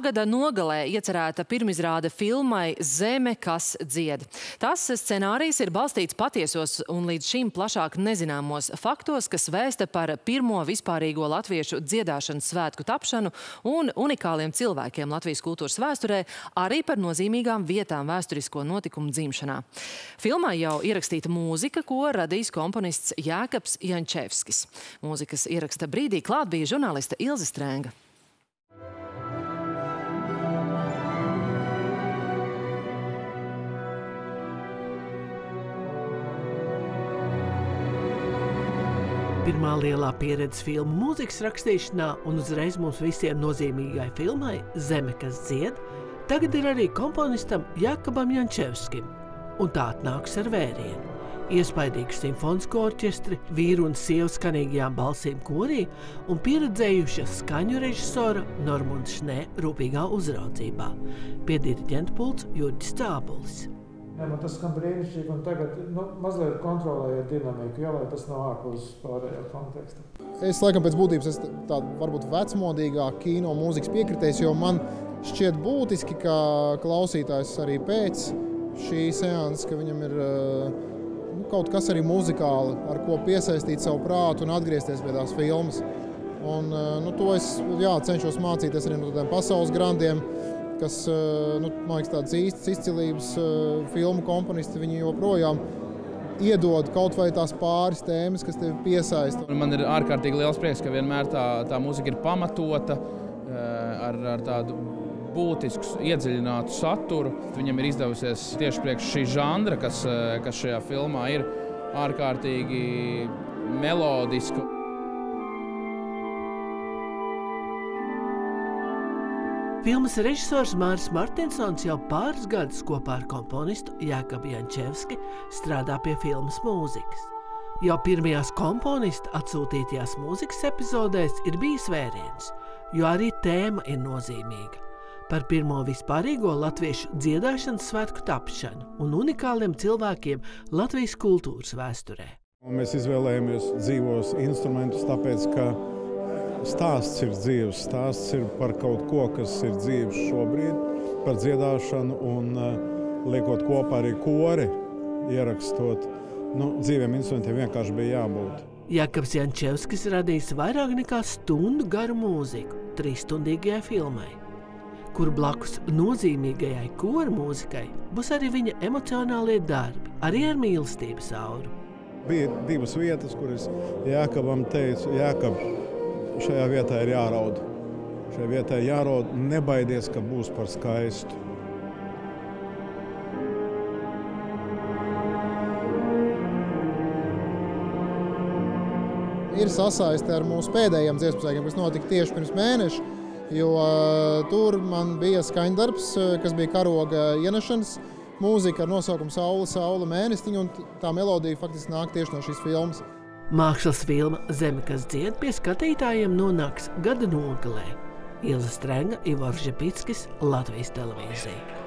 Gada nogalē iecerēta pirmizrāde filmai Zeme, kas dzied. Tas scenārijs ir balstīts patiesos un līdz šim plašāk nezināmos faktos, kas vēsta par pirmo vispārīgo latviešu dziedāšanas svētku tapšanu un unikāliem cilvēkiem Latvijas kultūras vēsturē, arī par nozīmīgām vietām vēsturisko notikumu dzimšanā. Filmā jau ierakstīta mūzika, ko radīs komponists Jākaps Jančevskis. Mūzikas ieraksta brīdī klāt bija žurnāliste Ilze Strēnga. Pirmā lielā pieredze filmu mūzikas rakstīšanā un uzreiz mums visiem nozīmīgai filmai Zeme, kas dzied, tagad ir arī komponistam Jakabam Jančevskim, un tā atnāks ar vērienu. Iespaidīgu simfonisko orķestri, vīru un sievu skanīgajām balsīm korī un pieredzējuša skaņu režisora Normunda Šnē rūpīgā uzraudzībā. Pie diriģenta pults Jurģis Cābulis. Jā, man tas skan brīnišķīgi, un tagad nu, mazliet kontrolējiet dinamiku, jā, lai tas nav ārpus pārējā konteksta. Es laikam pēc būtības esmu tāds varbūt vecmodīgāk kino mūzikas piekritējs, jo man šķiet būtiski, ka klausītājs arī pēc šī seansa, ka viņam ir nu, kaut kas arī muzikāli, ar ko piesaistīt savu prātu un atgriezties pie tās filmas. Un, nu, to es jā, cenšos mācīties arī no tādiem pasaules grandiem kas, nu, man liekas, tādas īstas izcilības filmu komponisti, viņi joprojām iedod kaut vai tās pāris tēmas, kas tevi piesaista. Man ir ārkārtīgi liels prieks, ka vienmēr tā, tā mūzika ir pamatota ar, ar tādu būtisku, iedziļinātu saturu. Viņam ir izdevusies tieši priekš šī žanra, kas, kas šajā filmā ir ārkārtīgi melodiska. Filmas režisors Māris Martinsons jau pāris gadus kopā ar komponistu Jākabu Jančevski strādā pie filmas mūzikas. Jau pirmajās komponista atsūtītajās mūzikas epizodēs ir bijis vēriens, jo arī tēma ir nozīmīga. Par pirmo vispārīgo latviešu dziedāšanas svētku tapšanu un unikāliem cilvēkiem Latvijas kultūras vēsturē. Mēs izvēlējāmies dzīvos instrumentus, tāpēc, ka stāsts ir dzīves. Stāsts ir par kaut ko, kas ir dzīves šobrīd, par dziedāšanu un uh, liekot kopā arī kori, ierakstot. Nu, dzīviem instrumentiem vienkārši bija jābūt. Jakobs Jančevskis radīs vairāk nekā stundu garu mūziku trīsstundīgajai filmai, kur blakus nozīmīgajai koru mūzikai būs arī viņa emocionālie darbi, arī ar mīlestības auru. Bija divas vietas, kuras Jākabam teica, Jākab, šajā vietā ir jāraud. Šajā vietā ir jāraud, nebaidies, ka būs par skaistu. Ir sasaiste ar mūsu pēdējiem dziesmu kas notika tieši pirms mēneša, jo uh, tur man bija skaņdarbs, kas bija karoga ienešanas mūzika ar nosaukumu Saula, Saula mēnestiņa, un tā melodija faktiski nāk tieši no šīs filmas. Mākslas filma Zeme, kas dzied pie skatītājiem, nonāks gada nogalē. Ilza Strenga, Ivars Žepickis, Latvijas televīzija.